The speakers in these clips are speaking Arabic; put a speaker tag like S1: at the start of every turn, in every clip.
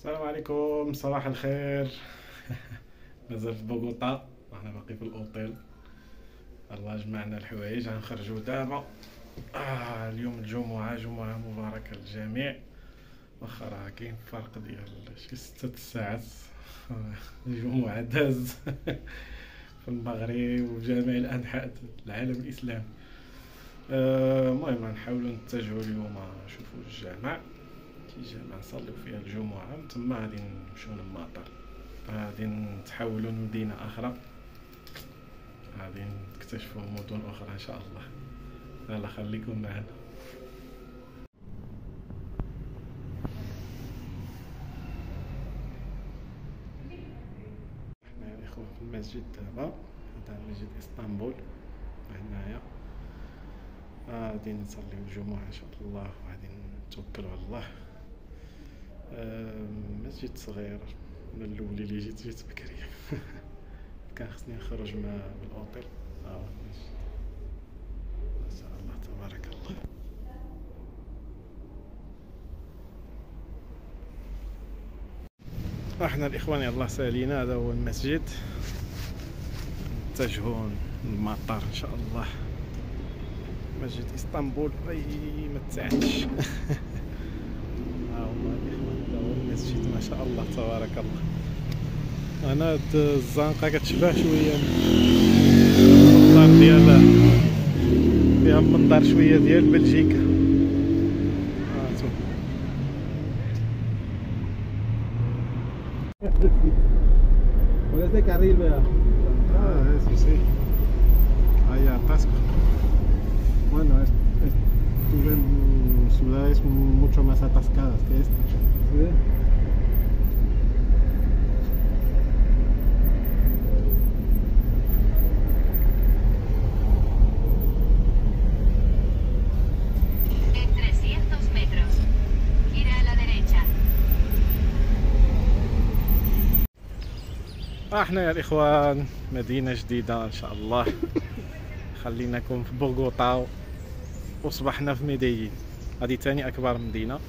S1: السلام عليكم صباح الخير. مازال في بوغوطا. إحنا باقي في الاوتيل الله جمعنا الحوايج غنخرجوا دابا. آه اليوم الجمعة جمعة مباركة للجميع. واخا راه كاين فرق ديال شي ستة ساعات. الجمعة داز. في المغرب وفي جميع الأنحاء العالم الإسلامي. آه، المهم غنحاولوا نتجهوا اليوم نشوفوا الجامع شي جامع نصليو فيها الجمعة. من تما غادي نمشيو للمطار. غادي نتحولوا لمدينة أخرى. غادي نكتشفوا مدن أخرى إن شاء الله. يلا خليكم معنا. حنا يا إخوة في المسجد دابا. هذا مسجد إسطنبول. هنايا. غادي نصليو الجمعة إن شاء الله. وغادي نتوكلوا على الله. مسجد صغير من الأول اللي جيت جيت بكري. كان خصني نخرج من الأوتيل. آه ما شاء الله تبارك الله. أحنا الإخوان الله سألينا هذا هو المسجد. نتجهون للمطار إن شاء الله. مسجد إسطنبول. أي ما تساعدش المسجد ما شاء الله تبارك الله أنا هاد الزنقه كتشبه شوية المنظر ديال فيها المنظر شوية ديال بلجيكا. Ah.
S2: Bueno, estuve en ciudades mucho más atascadas que esta. ¿Sí?
S1: أحنا يا الإخوان مدينة جديدة إن شاء الله. خليناكم في بوغوطا وصبحنا في ميديين. هذه تاني أكبر مدينة.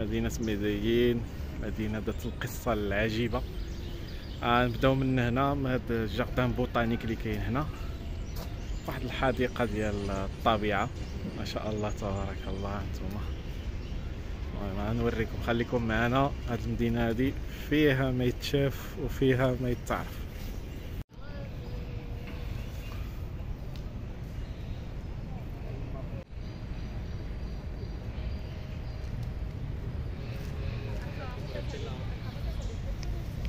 S1: مدينة ميديين مدينة ذات القصة العجيبة. آه نبدأو من هنا من هاد ال jardin botanique اللي كاين هنا. واحد الحديقة ديال الطبيعة. ما شاء الله تبارك الله أنتم المهم غنوريكم خليكم معنا. هاد المدينة هادي فيها ما يتشاف وفيها ما يتعرف.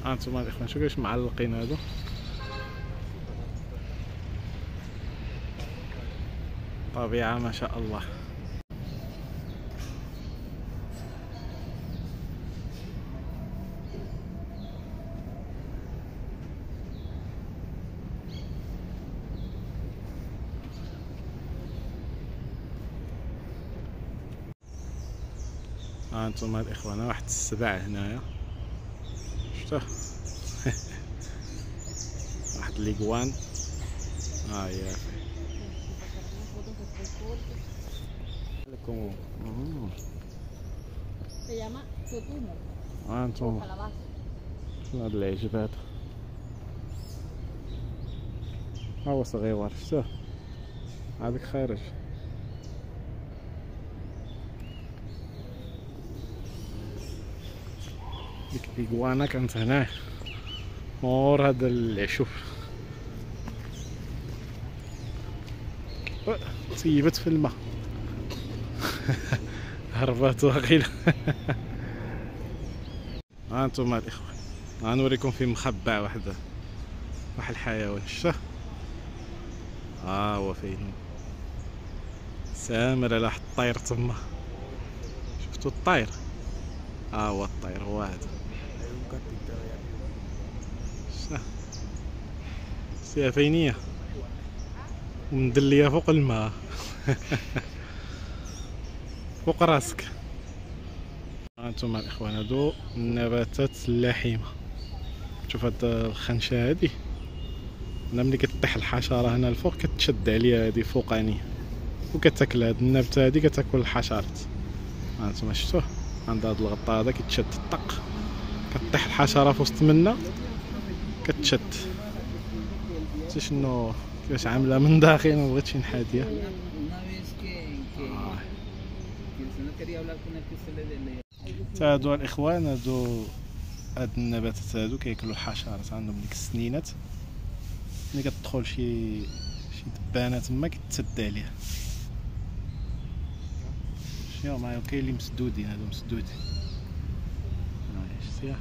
S1: هانتوما الاخوان شوفوا كيفاش معلقين هادو طبيعة ما شاء الله. ها أنتم الاخوان واحد السبع هنايا. شفتوه؟ واحد ليغوان ها هي لكم.
S3: Se llama tutumo,
S1: ها أنتم. هاد العجب هذا ها هو صغيور شفتوه؟ هذاك خارج. ديك الإيغوانا كانت هنا. مور هذا العشوب أه، تيبت في الماء. هربات واقيلا ها أنتم الاخوان غنوريكم في مخبع واحد واحد الحيوان شتا ها هو فين سامر على واحد الطير تما شفتو الطير؟ ها هو الطير هو هذا شتا سيافينية ومدلية فوق الماء. فوق راسك. هانتوما الإخوان هادو النباتات اللحيمه شوف هاد الخنشة هادي. هنا ملي كتطيح الحشرة هنا الفوق كتشد عليها هادي فوقانيه وكتاكل هاد النبتة هادي كتاكل الحشرات. هانتوما شفتوه؟ عند هاد الغطاء هذا كيتشد الطق. كطيح الحشرة في وسط منا. كتشد. شتي شنو كيفاش عاملة من داخل ما بغيتش
S4: le
S1: تا هادو الإخوان هادو هاد النباتات هادو كياكلوا الحشرات عندهم ديك السنينات. ملي كتدخل شي شي دبانة تما كتسد عليها. شنو معايا كاين اللي مسدودين هادو مسدودين. شتيها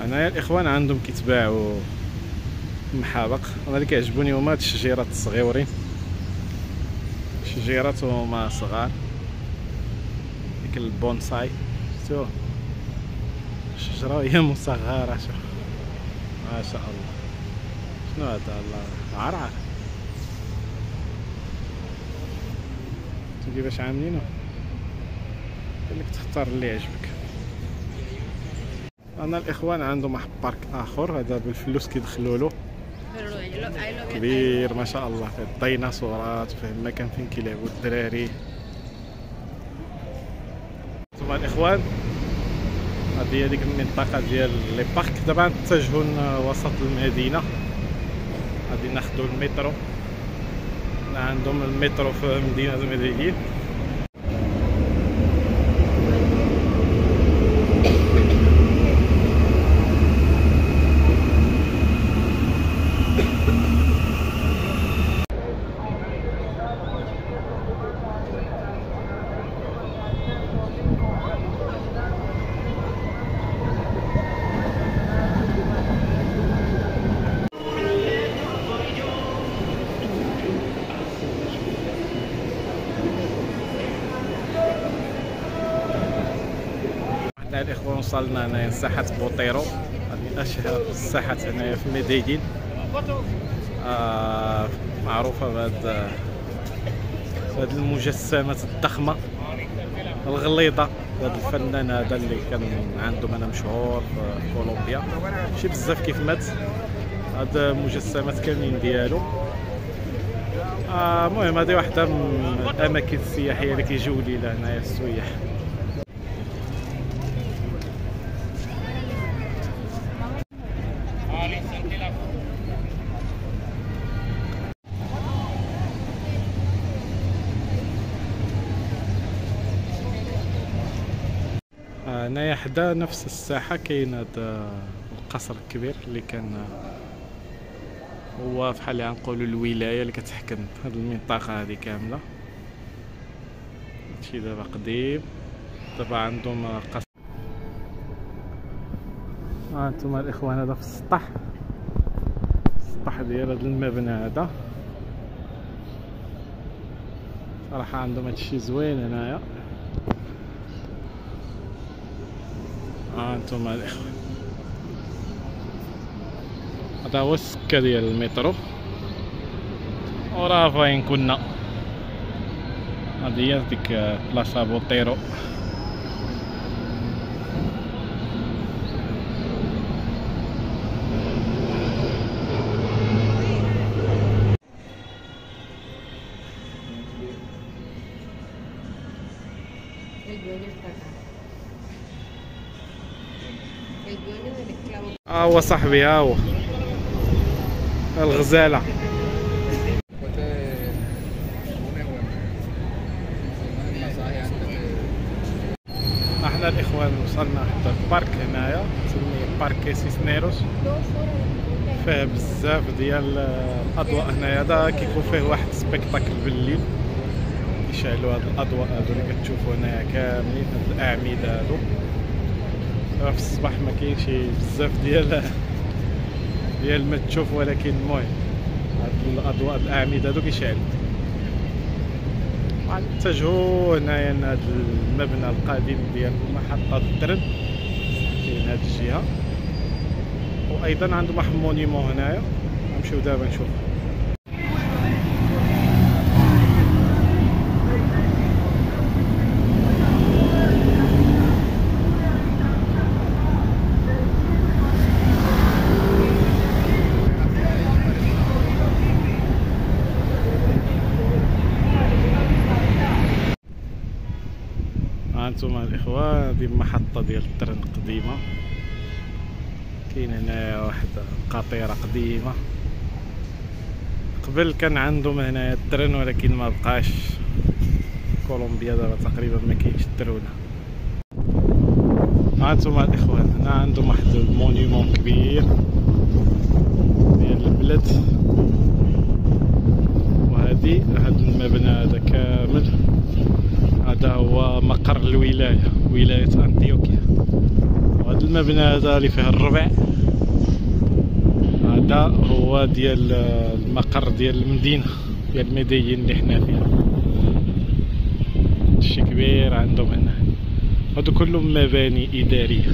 S1: هنايا الإخوان عندهم كيتباعوا محابق. أنا اللي كيعجبوني هما هاد الشجيرات الصغيورين. شجيرات هما صغار. ديك البونساي. شتو الشجرة هي مصغرة شوف. ما شاء الله. شنو هذا الله. عرعر. كيفاش عاملينه خليك تختار اللي يعجبك. أنا الإخوان عندهم واحد بارك آخر هذا بالفلوس كيدخلوا له. كبير ما شاء الله فيه الديناصورات فيه المكان فين كيلعبوا الدراري. ثم الإخوان هذه هي ديك المنطقة ديال لي بارك دابا نتجهوا وسط المدينة. غادي ناخذوا المترو. عندهم المترو في مدينة مدريد الاخوان وصلنا هنايا لساحة بوطيرو. هذه أشهر الساحات هنايا في مدينة آه معروفة بهاد بهاد المجسمات الضخمة الغليظة. هذا الفنان هذا اللي كان عندهم أنا مشهور في كولومبيا. ماشي بزاف كيف مات. هاد المجسمات كاملين ديالو. آه، المهم هذه واحدة من الأماكن السياحية اللي كيجيو لينا هنايا السياح. حدا نفس الساحة كاين هذا القصر الكبير اللي كان هو بحال غنقولوا الولاية اللي كتحكم هاد المنطقة هذه كاملة. هادشي دابا قديم. دابا عندهم قصر. ها أنتم الإخوان هذا في السطح. السطح ديال هذا المبنى هذا. صراحة عندهم هادشي زوين هنايا. ها أنتم الاخوان هذا هو السكة ديال المترو. وراه فاين كنا. هادي هي ديك بلاصة بوطيرو. ها هو صاحبي ها هو.
S4: de...
S1: إحنا الإخوان وصلنا حتى البارك هنايا. تسميه بارك سيسنيروس فيه بزاف ديال الأضواء هنايا. هذا كيكون فيه واحد سبيكتاكل بالليل. يشعلوا هاد الأضواء هادو اللي كتشوفوا هنايا كاملين هاد الأعمدة هادو. في الصباح ما كاينش بزاف ديال ديال ما تشوف ولكن المهم هاد الاضواء الأعمدة هادو كيشعلوا غنتجهوا هنايا لهاد المبنى القديم ديال محطة ال train كاين هاد الجهة. وأيضا عندهم واحد monument هنايا. نمشيو دابا نشوف وأنتم الاخوان هذه محطة ديال ال train قديمة. كاين هنا واحد قطيرة قديمة. قبل كان عندهم هنا ال train ولكن ما بقاش. كولومبيا دابا تقريبا ما كاينش الترونة. هانتوما الاخوان هنا عندهم واحد ال monument كبير ديال البلد. وهذه هذا المبنى هذا كامل. هذا هو مقر الولاية ولاية انطيوكيا وهذا المبنى هذا اللي فيه الربع. هذا هو ديال المقر ديال المدينة ديال ميديين اللي حنا فيها. شي كبير عندهم هنا. هادو كلهم مباني إدارية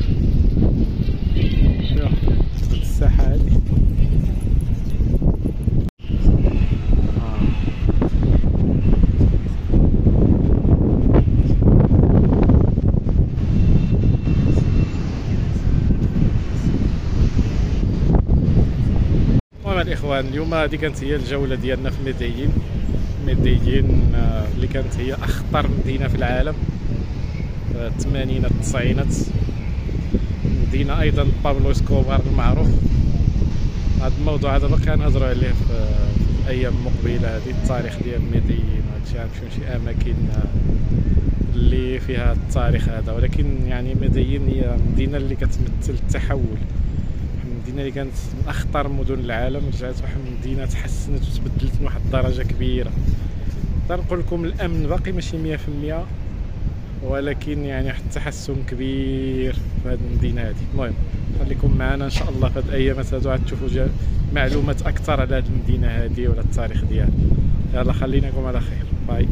S1: شوف الساحة هادي آه. المهم الاخوان اليوم هذه كانت هي الجولة ديالنا في ميديين. ميديين آه، اللي كانت هي أخطر مدينة في العالم. الثمانينات التسعينات مدينة أيضا بابلو إسكوبار المعروف. هذا الموضوع هذا باقي نهضروا عليه في الأيام المقبلة هذه التاريخ ديال ميديين وهادشي غنمشيو شي أماكن اللي فيها التاريخ هذا. ولكن يعني ميديين هي مدينة اللي كتمثل التحول. المدينة اللي كانت من أخطر مدن العالم رجعت واحد المدينة تحسنت وتبدلت من واحد الدرجة كبيرة. نقدر نقول لكم الأمن باقي ماشي مية في المية ولكن يعني واحد التحسن كبير في هذه المدينة هذه. المهم خليكم معنا إن شاء الله في هذه الايامات هذو غادي تشوفوا معلومات أكثر على هذه المدينة هذه ولا التاريخ ديالها. يلا خليناكم على خير. باي.